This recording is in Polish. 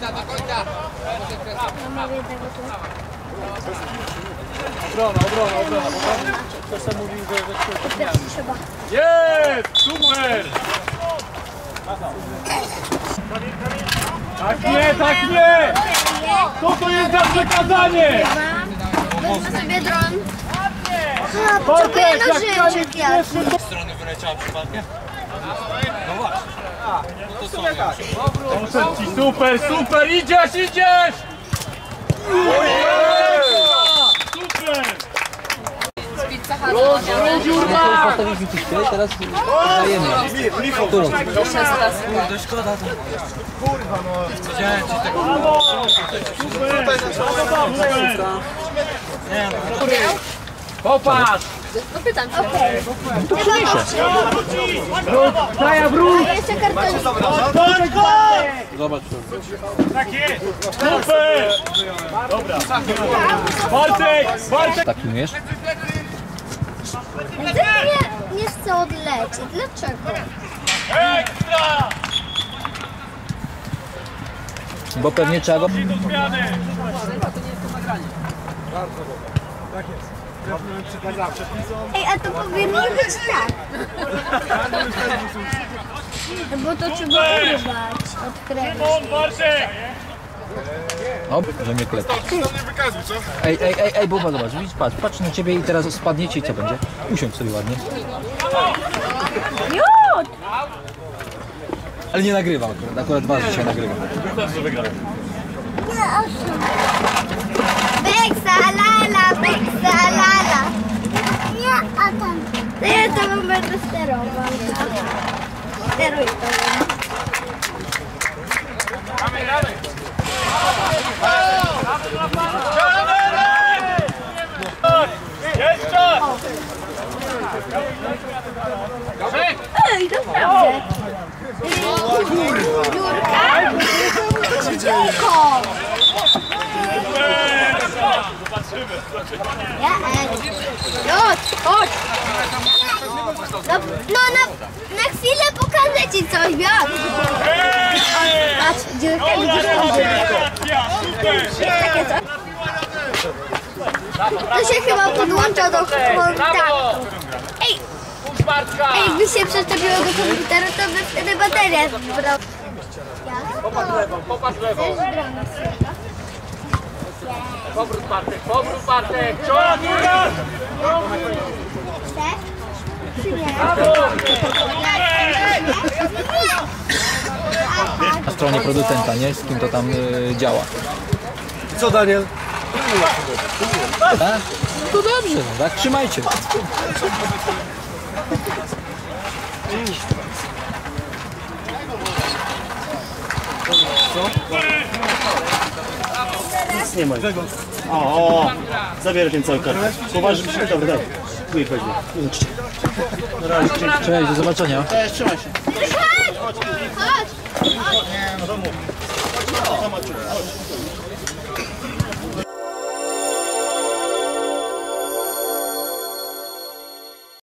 Mówię tego tu. Obrona, obrona, obrona. Ktoś tam mówił, że... Teraz trzeba. Jest! Super! Tak nie, tak nie! Co to jest za przekazanie? Wezmę sobie dron. Potrzebuję jak nożyczek ja. strony wyleciała przypadkiem? Poszedł ci, super, super, idziesz, idziesz! Super! Róż, róż, Jurma! Postawiliśmy piszkę, teraz dajemy. Którą? To. Ci. Popatrz! Chyba Kraja wróć! A jeszcze kartonik. Zobacz. Tak jest! Super! Dobra. Bartek! Bartek! Tak pilnujesz? Gdy nie, nie chcę odlecieć. Dlaczego? Ekstra! Bo pewnie trzeba go... Do zmiany! Ej, a to powinno być tak. No bo to trzeba urywać od krewy. Szymon, Bartek! O, że mnie klepie. Ej, ej, ej, ej, Buba, zobacz, widzisz, patrz, patrz na ciebie i teraz spadniecie i co będzie? Usiądź sobie ładnie. Jut! Ale nie nagrywam akurat, akurat was dzisiaj nagrywam. Beksa tu będę sterował. Steruj to. Mamy radę. No, no na, na chwilę pokażę ci coś, wiatr. Patrz, dziurkę widzisz tam! Takie coś. To się chyba podłącza do kontaktu. Ej, ej, jakby się przyczepiło do komputera, to by wtedy bateria brał. Popatrz lewą, popatrz lewą. Powrót Bartek, powrót Bartek! Ciągnij! Chcesz? Na stronie producenta, nie? Z kim to tam y, działa. Co Daniel? Tak? No to dobrze, no tak? Trzymajcie. Nic nie ma. O, o, zabierę ten cały kartę. Poważnie, dobra, daj. Chuj, chodźmy. Dzięki. Cześć, do zobaczenia. Cześć, trzymaj się. Chodź! Chodź! No to mów. Chodź, chodź.